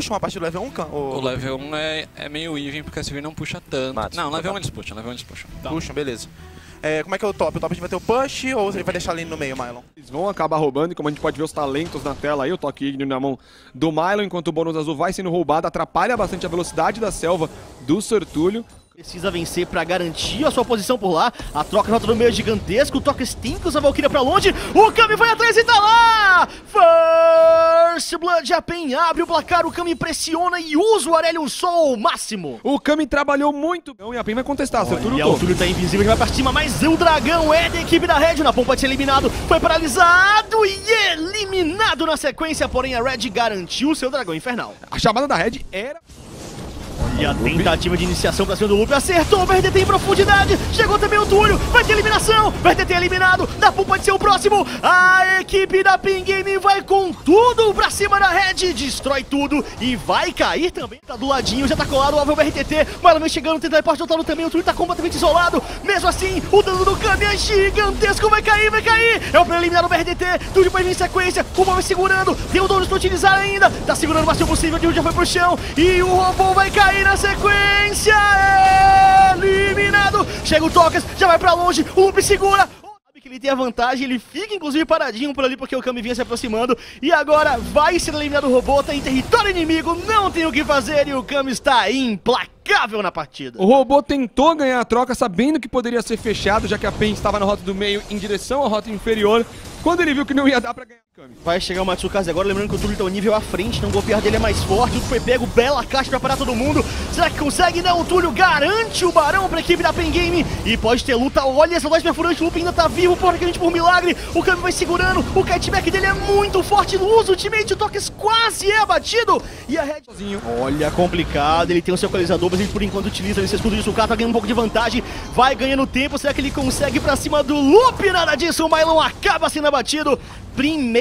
puxam a partir do level 1, Khan? Ou... O level 1 é, é meio even porque a CV não puxa tanto. Não, level tá. 1 eles puxam, level 1 eles puxam. Puxam, beleza. É, como é que é o top? O top a gente vai ter o push ou ele vai deixar ali no meio, Mylon? Eles vão acabar roubando, e como a gente pode ver os talentos na tela aí, o toque ígneo na mão do Milo, enquanto o bônus azul vai sendo roubado, atrapalha bastante a velocidade da selva do Sertúlio. Precisa vencer pra garantir a sua posição por lá. A troca rota no meio é gigantesco. O Toques tem que usar a Valkyria pra longe. O Kami vai atrás e tá lá! First Blood, a PEN abre o placar. O Kami pressiona e usa o Aurelion Sol ao máximo. O Kami trabalhou muito e a PEN vai contestar, E o. Túlio tá invisível, ele vai pra cima, mas o dragão é da equipe da Red. Na pompa de ser eliminado, foi paralisado e eliminado na sequência. Porém, a Red garantiu seu dragão infernal. A chamada da Red era E a tentativa de iniciação pra cima do Lupe. Acertou, o BRTT em profundidade, chegou também o Túlio, vai ter eliminação, o BRTT eliminado, da Pum pode ser o próximo, a equipe da Pin Game vai com tudo pra cima da Red, destrói tudo e vai cair também, tá do ladinho, já tá colado o alvo BRTT, Marlon vem chegando, tenta total também, o Túlio tá completamente isolado, mesmo assim, o dano do Kami é gigantesco, vai cair, vai cair, é o pra eliminar o BRTT, Túlio vai vir em sequência, o vai segurando, tem o dono pra utilizar ainda, tá segurando o máximo possível, o já foi pro chão, e o robô vai cair na sequência, eliminado, chega o Tocas, já vai pra longe, o Lupe segura, sabe que ele tem a vantagem, ele fica inclusive paradinho por ali porque o Kami vinha se aproximando, e agora vai ser eliminado o robô, tá em território inimigo, não tem o que fazer, e o Kami está implacável na partida. O robô tentou ganhar a troca sabendo que poderia ser fechado, já que a PEN estava na rota do meio em direção à rota inferior. Quando ele viu que não ia dar pra ganhar. Vai chegar o Matsukaze agora, lembrando que o Túlio tá um nível à frente, então o golpear dele é mais forte. O foi pego, bela caixa pra parar todo mundo. Será que consegue? Não, o Túlio garante o Barão pra equipe da Pen Game. E pode ter luta, olha essa voz perfurante, o Lupe ainda tá vivo, praticamente por milagre. O Kami vai segurando, o kitback dele é muito forte, usa o ultimate, o Toques quase é abatido. E a Red. Olha, complicado, ele tem o seu equalizador, mas ele por enquanto utiliza esse escudo de sucata, tá ganhando um pouco de vantagem. Vai ganhando tempo, será que ele consegue pra cima do Lupe? Nada disso, o Mylon acaba sendo abatido.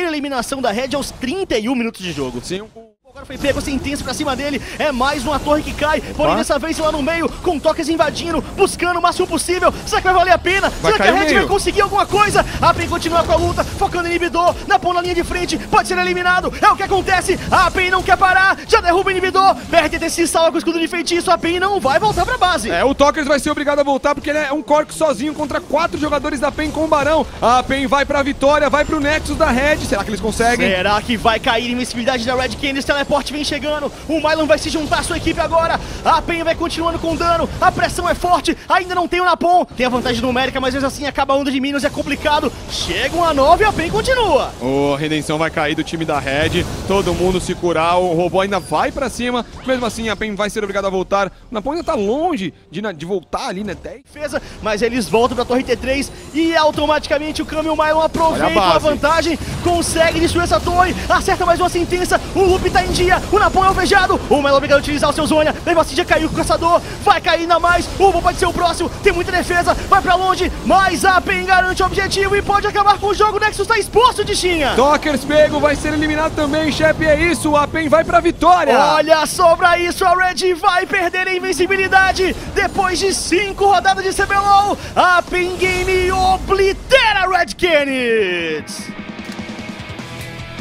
Primeira eliminação da Red aos 31 minutos de jogo. Sim, Agora foi pego sem intenso pra cima dele, é mais uma torre que cai, porém dessa vez lá no meio, com toques invadindo, buscando o máximo possível, será que vai valer a pena? Vai será que a Red vai conseguir alguma coisa? A PEN continua com a luta, focando no inibidor, na ponta linha de frente, pode ser eliminado, é o que acontece, a PEN não quer parar, já derruba o inibidor, BRTT se salva com o escudo de feitiço, a PEN não vai voltar pra base. É, o Tokers vai ser obrigado a voltar porque ele é um Cork sozinho contra quatro jogadores da PEN com o Barão. A PEN vai pra vitória, vai pro Nexus da Red. Será que eles conseguem? Será que vai cair a invencibilidade da Red Candice? Teleporte vem chegando. O Mylon vai se juntar à sua equipe agora. A PEN vai continuando com dano. A pressão é forte. Ainda não tem o Napon. Tem a vantagem numérica, mas mesmo assim acaba a onda de Minos. É complicado. Chega uma 9 e a PEN continua. O Redenção vai cair do time da Red. Todo mundo se curar. O robô ainda vai pra cima. Mesmo assim, a PEN vai ser obrigada a voltar. O Napon ainda tá longe de, de voltar ali, né? 10. Defesa, mas eles voltam pra torre T3 e automaticamente o Kami e o Mylon aproveitam Olha a a, vantagem, consegue destruir essa torre, acerta mais uma sentença, o Loop tá em dia, o Napon é alvejado, o Mylon obrigado a utilizar o seu Zônia, assim já caiu com o caçador, vai cair ainda mais, o Ubo pode ser o próximo, tem muita defesa, vai pra longe, mas a PEN garante o objetivo e pode acabar com o jogo, o Nexus tá exposto, Tichinha! Tokers pego, vai ser eliminado também, chefe. É isso, a PEN vai pra vitória. Olha só pra isso, a Red vai perder a invencibilidade depois de cinco rodadas de CBLOL. A Pen Game oblitera a Red Canids.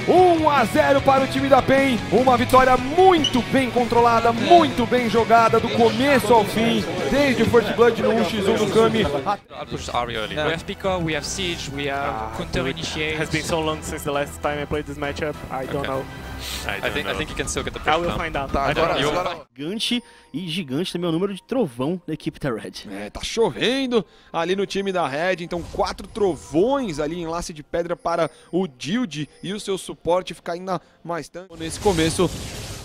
1 a 0 para o time da PEN. Uma vitória muito bem controlada, muito bem jogada, do começo ao fim. Desde o First Blood no 1x1 do Kami. I'll push Ari early. We have Pico, we have Siege, we have counter initiate. It has been so long since the last time I played this matchup. I don't Okay. know. I, think I think you can still get the I push will down. find out. Tá, I agora, know. agora Gigante e gigante também é o número de trovão da equipe da Red. É, tá chovendo ali no time da Red, então quatro trovões ali em laço de pedra para o Dilde e o seu suporte ficar ainda mais tanto nesse começo.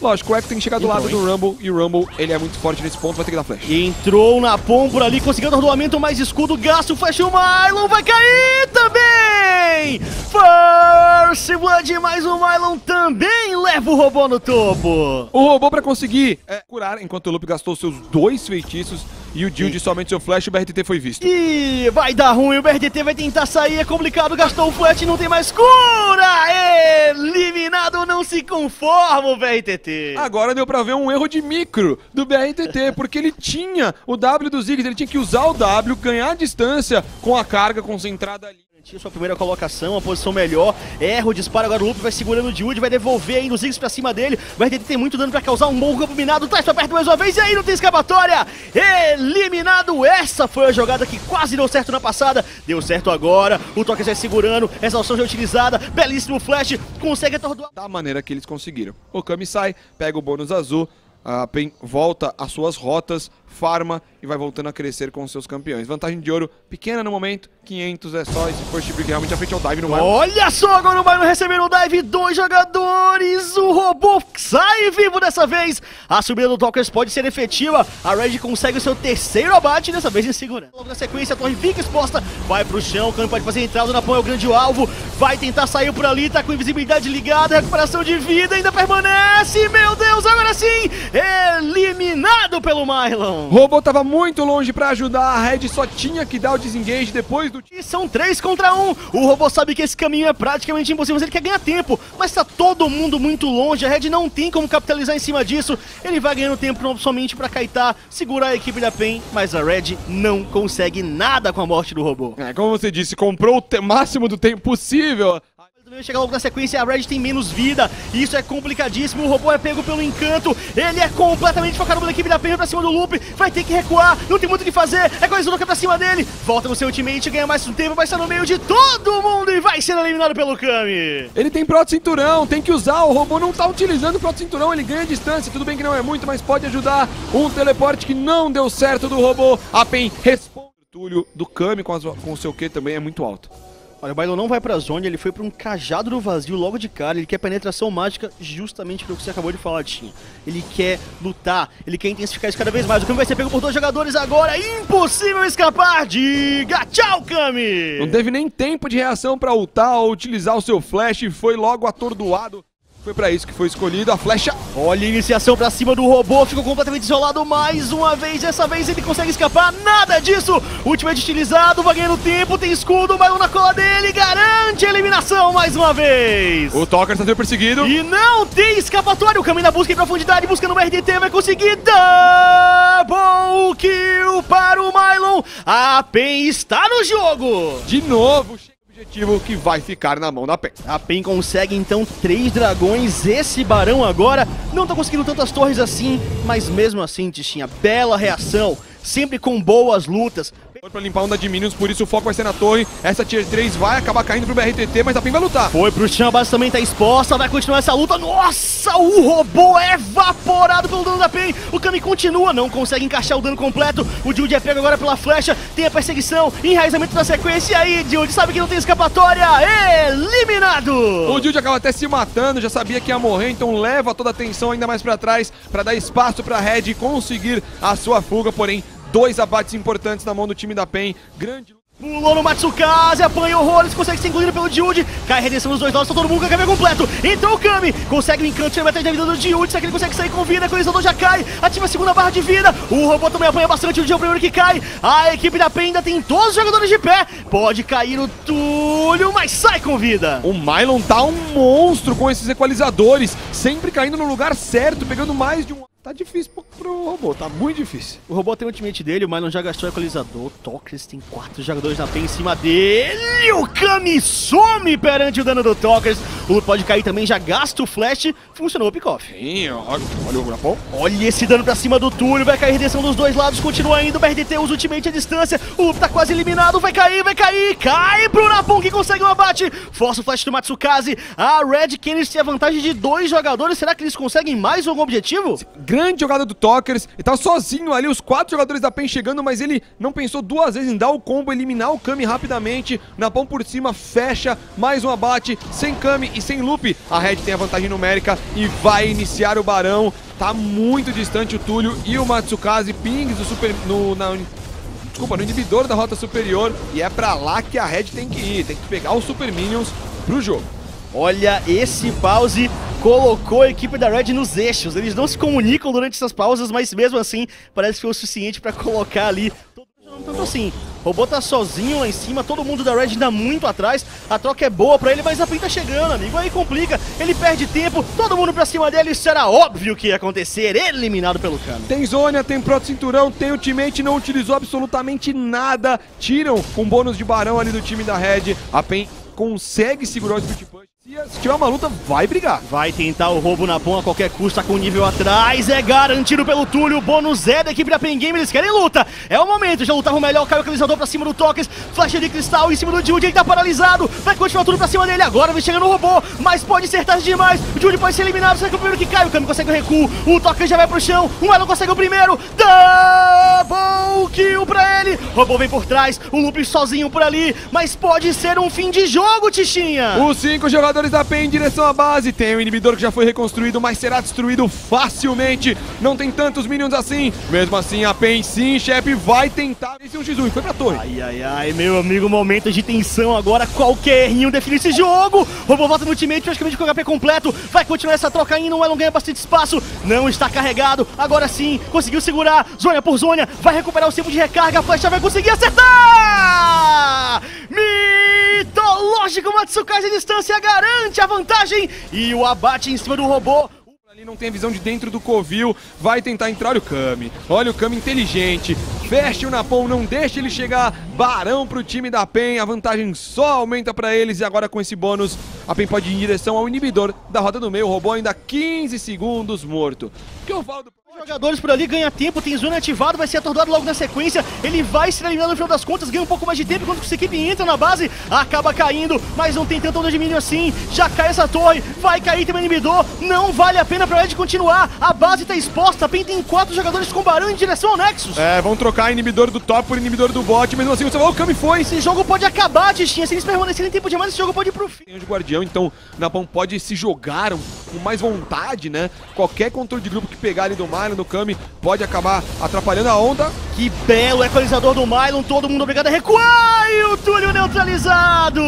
Lógico, o Echo tem que chegar do Entrou, lado do Rumble e o Rumble ele é muito forte nesse ponto, vai ter que dar flash. Entrou na pom por ali, conseguiu o rodoamento, mais escudo, gasta o flash, o Mylon vai cair também! First Blood, mais um Mylon também leva o robô no topo! O robô pra conseguir é, curar, enquanto o Lupe gastou seus dois feitiços e o Dilde somente seu flash, o BRTT foi visto. E vai dar ruim, o BRTT vai tentar sair, é complicado, gastou o flash, não tem mais cura! Eliminado, não se conforma o BRTT! Agora deu pra ver um erro de micro do BRTT, porque ele tinha o W do Ziggs, ele tinha que usar o W, ganhar distância com a carga concentrada ali. Tinha sua primeira colocação, uma posição melhor. Erra o disparo, agora o Lupe vai segurando o Jude, vai devolver ainda os Ziggs pra cima dele. O RTT tem muito dano pra causar um bom campo minado. Traz pra perto mais uma vez e aí não tem escapatória. Eliminado. Essa foi a jogada que quase deu certo na passada. Deu certo agora. O Tokers vai segurando. Essa opção já é utilizada. Belíssimo flash. Consegue atordoar. Da maneira que eles conseguiram. O Kami sai, pega o bônus azul. A PEN volta às suas rotas, farma e vai voltando a crescer com seus campeões. Vantagem de ouro pequena no momento, 500 é só esse first pick realmente à frente ao dive no Marlon. Olha só, agora o Marlon recebendo o dive, dois jogadores, o robô sai vivo dessa vez. A subida do Talkers pode ser efetiva, a Red consegue o seu terceiro abate, dessa vez em segurança. Logo na sequência, a torre fica exposta, vai pro chão, o Kami pode fazer entrada, o Napão é o grande alvo, vai tentar sair por ali, tá com invisibilidade ligada, recuperação de vida, ainda permanece, meu Deus, agora sim, eliminado pelo Marlon. O robô tava muito longe pra ajudar, a Red só tinha que dar o desengage depois do... E são três contra um. O robô sabe que esse caminho é praticamente impossível, mas ele quer ganhar tempo. Mas tá todo mundo muito longe, a Red não tem como capitalizar em cima disso. Ele vai ganhando tempo somente pra kaitar, segurar a equipe da PEN, mas a Red não consegue nada com a morte do robô. É, como você disse, comprou o máximo do tempo possível. Chega logo na sequência, a Red tem menos vida, isso é complicadíssimo, o robô é pego pelo encanto, ele é completamente focado pela equipe da PEN pra cima do Loop, vai ter que recuar, não tem muito o que fazer, é coisa louca pra cima dele, volta no seu ultimate, ganha mais um tempo, vai estar no meio de todo mundo e vai ser eliminado pelo Kami. Ele tem proto cinturão, tem que usar, o robô não tá utilizando o proto cinturão, ele ganha distância, tudo bem que não é muito, mas pode ajudar, um teleporte que não deu certo do robô, a PEN responde. O do Kami com, as, com o seu Q também é muito alto. Olha, o Bailon não vai pra zone, ele foi pra um cajado do vazio logo de cara, ele quer penetração mágica justamente pelo que você acabou de falar, Tinha. Ele quer lutar, ele quer intensificar isso cada vez mais. O Kami vai ser pego por dois jogadores agora, impossível escapar! Diga tchau, Kami! Não teve nem tempo de reação pra ultar ou utilizar o seu flash e foi logo atordoado. Foi pra isso que foi escolhido a flecha. Olha a iniciação pra cima do robô, ficou completamente isolado mais uma vez. Dessa vez ele consegue escapar, nada disso. Ultimate utilizado, vai ganhando tempo, tem escudo, vai na cola dele, garante a eliminação mais uma vez. O Talker está sendo perseguido. E não tem escapatório, o caminho na busca em profundidade, buscando o RDT, vai conseguir double kill para o Mylon. A PEN está no jogo. De novo, objetivo que vai ficar na mão da PEN. A PEN consegue então três dragões, esse barão agora não tá conseguindo tantas torres assim, mas mesmo assim, Tichinha, bela reação, sempre com boas lutas. Pra limpar onda de minions, por isso o foco vai ser na torre. Essa tier 3 vai acabar caindo pro BRTT, mas a PEN vai lutar. Foi pro chão, a base também tá exposta, vai continuar essa luta. Nossa, o robô é evaporado pelo dano da PEN. O Kami continua, não consegue encaixar o dano completo. O Jude é pego agora pela flecha, tem a perseguição, enraizamento da sequência. E aí, Jude, sabe que não tem escapatória? Eliminado! O Jude acaba até se matando, já sabia que ia morrer, então leva toda a atenção ainda mais pra trás, pra dar espaço pra Red conseguir a sua fuga, porém dois abates importantes na mão do time da PEN. Grande Pulou no Matsukaze, apanha horrores, consegue ser incluído pelo Jude. Cai a redenção dos dois lados, tá todo mundo com a completo. Entrou o Kami, consegue o encanto, chega atrás da vida do Jude, será que ele consegue sair com vida? O Isador já cai, ativa a segunda barra de vida. O robô também apanha bastante, o Jude é o primeiro que cai. A equipe da PEN ainda tem todos os jogadores de pé. Pode cair o Túlio, mas sai com vida. O Mylon tá um monstro com esses equalizadores, sempre caindo no lugar certo, pegando mais de um... Tá difícil pro, pro robô, tá muito difícil. O robô tem o ultimate dele, o Mylon já gastou o equalizador. Tokers tem quatro jogadores na PEN em cima dele. O Kami some perante o dano do Tokers. O pode cair também, já gasta o flash. Funcionou o pick-off. Sim, olha, olha o Grapão. Olha esse dano pra cima do Túlio. Vai cair redenção dos dois lados, continua indo. O BRDT usa ultimate à distância. O Lup tá quase eliminado. Vai cair, vai cair. Cai pro Napon que consegue um abate. Força o flash do Matsukaze. A Red Kennedy tem a vantagem de dois jogadores. Será que eles conseguem mais algum objetivo? Grande jogada do Tokers, ele tá sozinho ali, os quatro jogadores da PEN chegando, mas ele não pensou duas vezes em dar o combo, eliminar o Kami rapidamente, Napão por cima, fecha, mais um abate, sem Kami e sem Loop, a Red tem a vantagem numérica e vai iniciar o Barão, tá muito distante o Túlio e o Matsukaze, pings do Super... No, na, desculpa, no inibidor da rota superior, e é pra lá que a Red tem que ir, tem que pegar os Super Minions pro jogo. Olha, esse pause colocou a equipe da Red nos eixos. Eles não se comunicam durante essas pausas, mas mesmo assim parece que foi o suficiente para colocar ali. Tanto assim, Robô tá sozinho lá em cima, todo mundo da Red ainda muito atrás. A troca é boa pra ele, mas a PEN tá chegando, amigo. Aí complica, ele perde tempo, todo mundo pra cima dele. Isso era óbvio que ia acontecer, eliminado pelo Kami. Tem Zônia, tem Proto Cinturão, tem Ultimate, não utilizou absolutamente nada. Tiram um bônus de barão ali do time da Red. A PEN consegue segurar o Push. Se tiver uma luta, vai brigar. Vai tentar o roubo na pão a qualquer custo, tá com o nível atrás, é garantido pelo Túlio, bônus é da equipe da Pen Game, eles querem luta, é o momento, já lutavam melhor, caiu o equalizador pra cima do Tokens, flash de cristal em cima do Jude, ele tá paralisado, vai continuar tudo pra cima dele, agora vai chegando no robô, mas pode ser tarde demais, o Jude pode ser eliminado, será que é o primeiro que cai, o Kami consegue o recuo, o Tokens já vai pro chão, o Elo consegue o primeiro, double kill pra ele, o robô vem por trás, o Loop sozinho por ali, mas pode ser um fim de jogo, Tichinha! Os cinco jogadores da PEN em direção à base. Tem o inibidor que já foi reconstruído, mas será destruído facilmente. Não tem tantos minions assim. Mesmo assim, a PEN sim, chefe, vai tentar vencer um X1 e foi pra torre. Ai, ai, ai, meu amigo, momento de tensão agora. Qualquer errinho define esse jogo. Robô volta no ultimate, praticamente com o HP completo. Vai continuar essa troca ainda. O Elon ganha bastante espaço. Não está carregado. Agora sim, conseguiu segurar. Zônia por Zônia. Vai recuperar o tempo de recarga. A flecha vai conseguir acertar! Mitológico Matsukaze distância garante a vantagem. E o abate em cima do robô. Ali não tem a visão de dentro do covil, vai tentar entrar, olha o Kami, olha o Kami inteligente, fecha o Napon, não deixa ele chegar, Barão pro time da PEN, a vantagem só aumenta pra eles e agora com esse bônus a PEN pode ir em direção ao inibidor da roda do meio, o robô ainda 15 segundos morto. O que eu falo do... Jogadores por ali ganha tempo, tem zona ativado, vai ser atordoado logo na sequência. Ele vai se eliminando no final das contas, ganha um pouco mais de tempo enquanto essa equipe entra na base, acaba caindo, mas não tem tanto mínimo assim. Já cai essa torre, vai cair também o inibidor. Não vale a pena pra Red continuar. A base tá exposta, PEN tem quatro jogadores com barão em direção ao Nexus. É, vão trocar inibidor do top por inibidor do bot, mesmo assim você vai, o Kami foi. Esse jogo pode acabar, Tichinha. Se eles permanecerem tempo demais, esse jogo pode ir pro fim. Tem de guardião, então Napão pode se jogar com mais vontade, né? Qualquer controle de grupo que pegar ali do No Kami, pode acabar atrapalhando a onda. Que belo equalizador do Mylon, todo mundo obrigado a recuar e o Túlio neutralizado.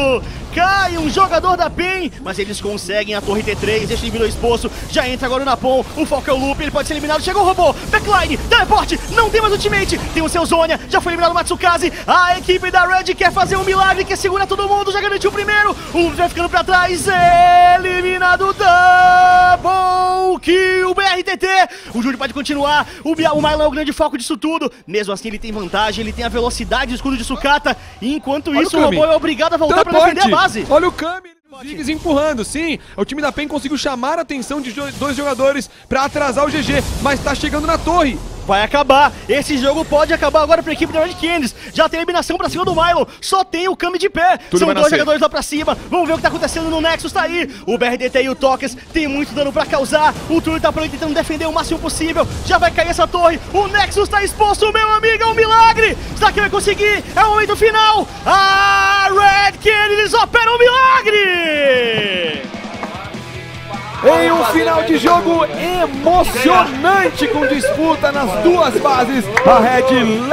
Cai um jogador da PEN, mas eles conseguem a torre T3, deixa ele exposto, já entra agora o Napon, o foco é o Loop, ele pode ser eliminado, chegou o robô, backline, teleporte, não tem mais ultimate, tem o seu Zônia, já foi eliminado o Matsukaze, a equipe da Red quer fazer um milagre, quer segurar todo mundo, já garantiu o primeiro, o vai ficando pra trás, eliminado double kill, BRTT, o Júlio pode continuar, o, Bia, o Mylon é o grande foco disso tudo, mesmo assim ele tem vantagem, ele tem a velocidade do escudo de sucata, enquanto Olha isso o o robô é obrigado a voltar pra defender a base. Olha o Kami, Ziggs empurrando, sim. O time da PEN conseguiu chamar a atenção de dois jogadores pra atrasar o GG, mas tá chegando na torre. Vai acabar. Esse jogo pode acabar agora pra equipe da Red Canids. Já tem eliminação pra cima do Mylon. Só tem o Kami de pé. Tudo São dois nascer. jogadores lá pra cima. Vamos ver o que tá acontecendo no Nexus. Tá aí. O BRDT e o Tokens tem muito dano pra causar. O Túlio tá por aí tentando defender o máximo possível. Já vai cair essa torre. O Nexus tá exposto, meu amigo. É um milagre. Será que vai conseguir? É o momento final. A Red Canids opera um milagre. Em um final de jogo emocionante com disputa nas duas bases, a Red